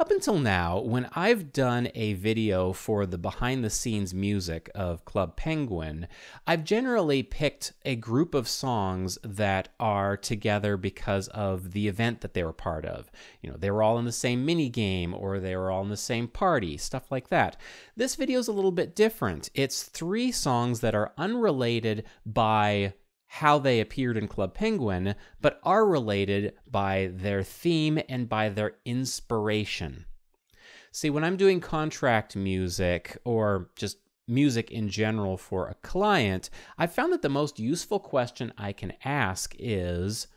Up until now, when I've done a video for the behind the scenes music of Club Penguin, I've generally picked a group of songs that are together because of the event that they were part of. You know, they were all in the same mini game or they were all in the same party, stuff like that. This video is a little bit different. It's three songs that are unrelated by how they appeared in Club Penguin, but are related by their theme and by their inspiration. See, when I'm doing contract music or just music in general for a client, I found that the most useful question I can ask is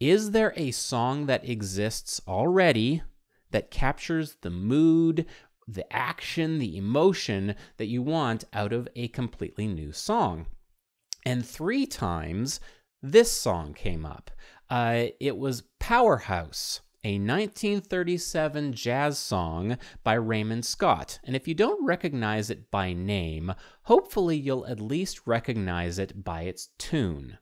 Is there a song that exists already that captures the mood, the action, the emotion that you want out of a completely new song? And three times this song came up. Uh, it was Powerhouse, a 1937 jazz song by Raymond Scott. And if you don't recognize it by name, hopefully you'll at least recognize it by its tune.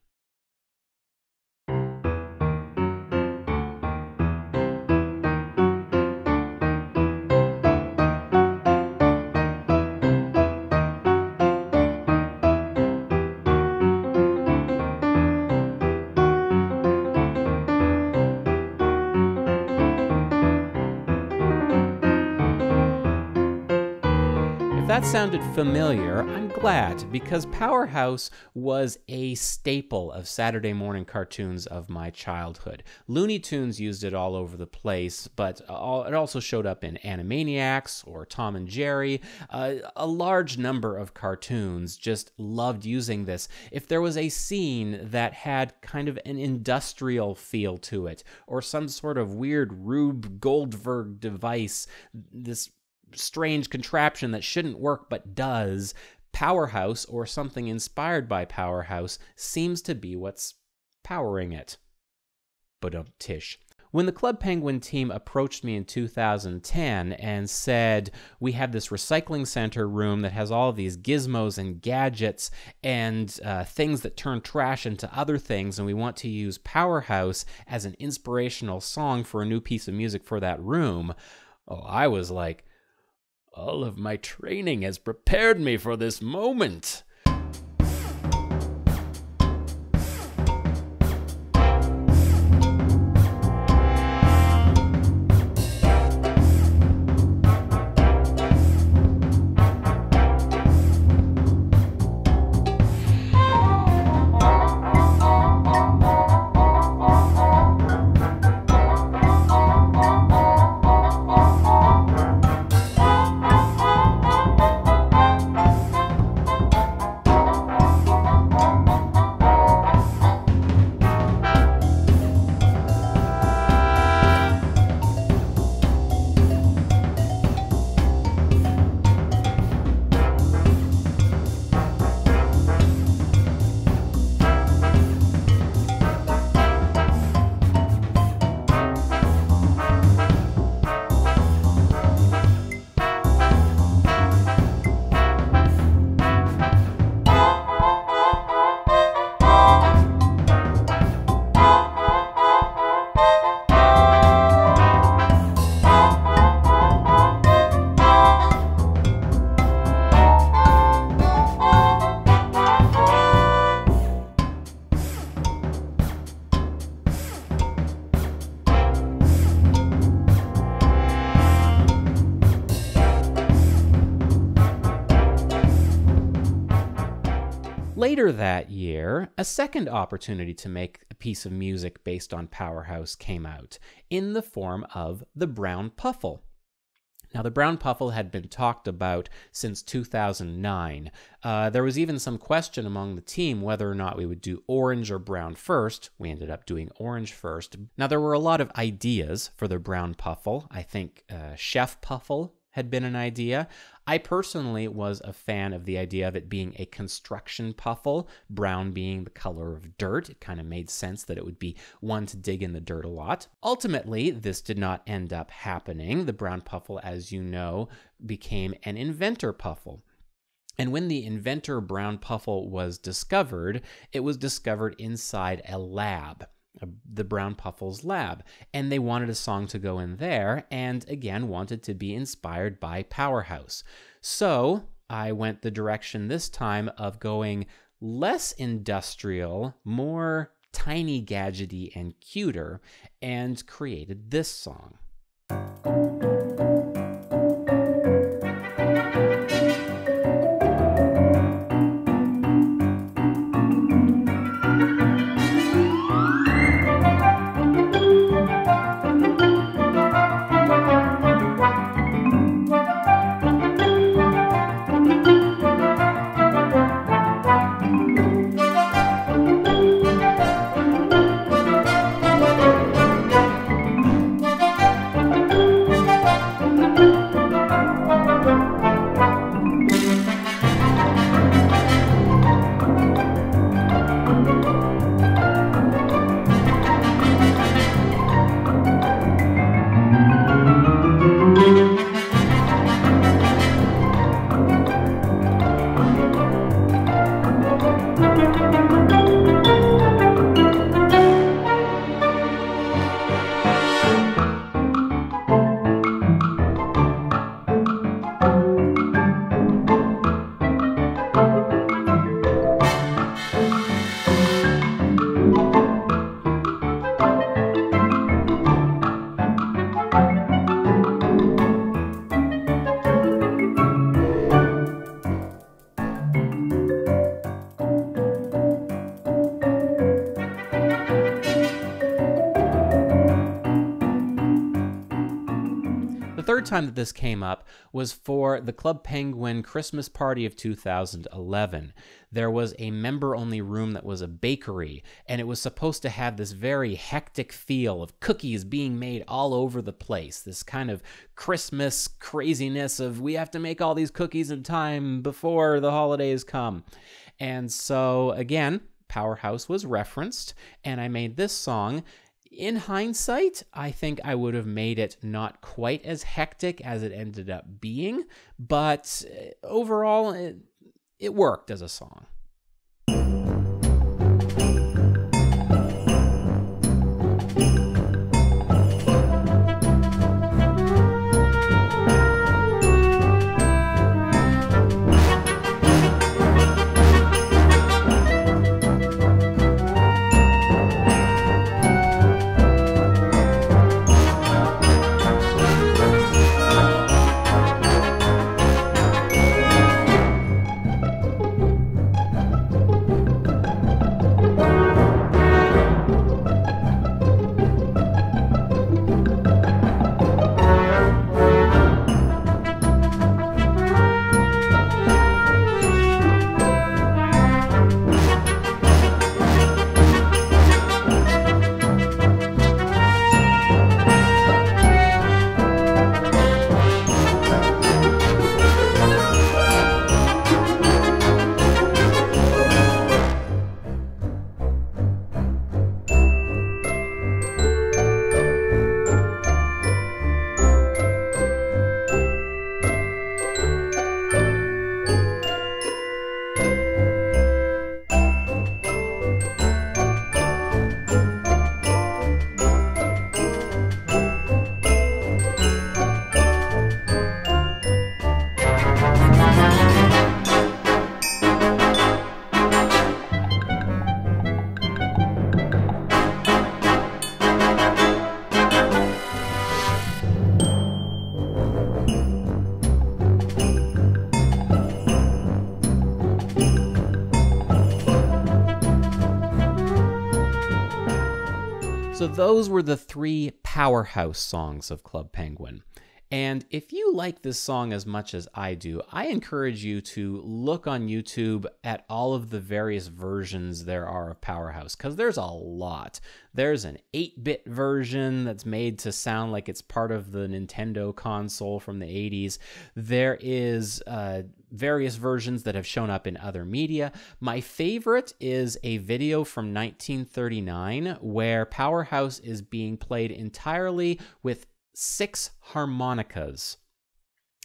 That sounded familiar, I'm glad because Powerhouse was a staple of Saturday morning cartoons of my childhood. Looney Tunes used it all over the place, but it also showed up in Animaniacs or Tom and Jerry. Uh, a large number of cartoons just loved using this. If there was a scene that had kind of an industrial feel to it, or some sort of weird Rube Goldberg device, this strange contraption that shouldn't work but does, Powerhouse or something inspired by Powerhouse seems to be what's powering it. But um, Tish. When the Club Penguin team approached me in 2010 and said, We have this recycling center room that has all these gizmos and gadgets and uh, things that turn trash into other things, and we want to use Powerhouse as an inspirational song for a new piece of music for that room, oh, I was like, all of my training has prepared me for this moment. Later that year, a second opportunity to make a piece of music based on Powerhouse came out in the form of the Brown Puffle. Now, the brown puffle had been talked about since 2009. Uh, there was even some question among the team whether or not we would do orange or brown first. We ended up doing orange first. Now, there were a lot of ideas for the brown puffle. I think uh, Chef Puffle had been an idea. I personally was a fan of the idea of it being a construction puffle, brown being the color of dirt. It kind of made sense that it would be one to dig in the dirt a lot. Ultimately, this did not end up happening. The brown puffle, as you know, became an inventor puffle. And when the inventor brown puffle was discovered, it was discovered inside a lab. Uh, the Brown Puffles lab, and they wanted a song to go in there, and again wanted to be inspired by Powerhouse. So I went the direction this time of going less industrial, more tiny gadgety and cuter, and created this song. Time that this came up was for the Club Penguin Christmas party of 2011. There was a member only room that was a bakery, and it was supposed to have this very hectic feel of cookies being made all over the place. This kind of Christmas craziness of we have to make all these cookies in time before the holidays come. And so, again, Powerhouse was referenced, and I made this song in hindsight, I think I would have made it not quite as hectic as it ended up being, but uh, overall, it, it worked as a song. So those were the three powerhouse songs of Club Penguin. And if you like this song as much as I do, I encourage you to look on YouTube at all of the various versions there are of Powerhouse, because there's a lot. There's an 8 bit version that's made to sound like it's part of the Nintendo console from the 80s. There is uh, various versions that have shown up in other media. My favorite is a video from 1939 where Powerhouse is being played entirely with six harmonicas.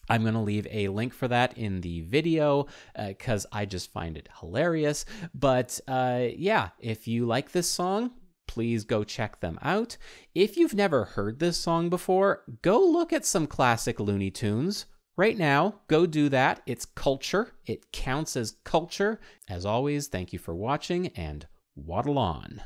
I'm going to leave a link for that in the video because uh, I just find it hilarious. But uh, yeah, if you like this song, please go check them out. If you've never heard this song before, go look at some classic Looney Tunes. Right now, go do that. It's culture, it counts as culture. As always, thank you for watching and waddle on.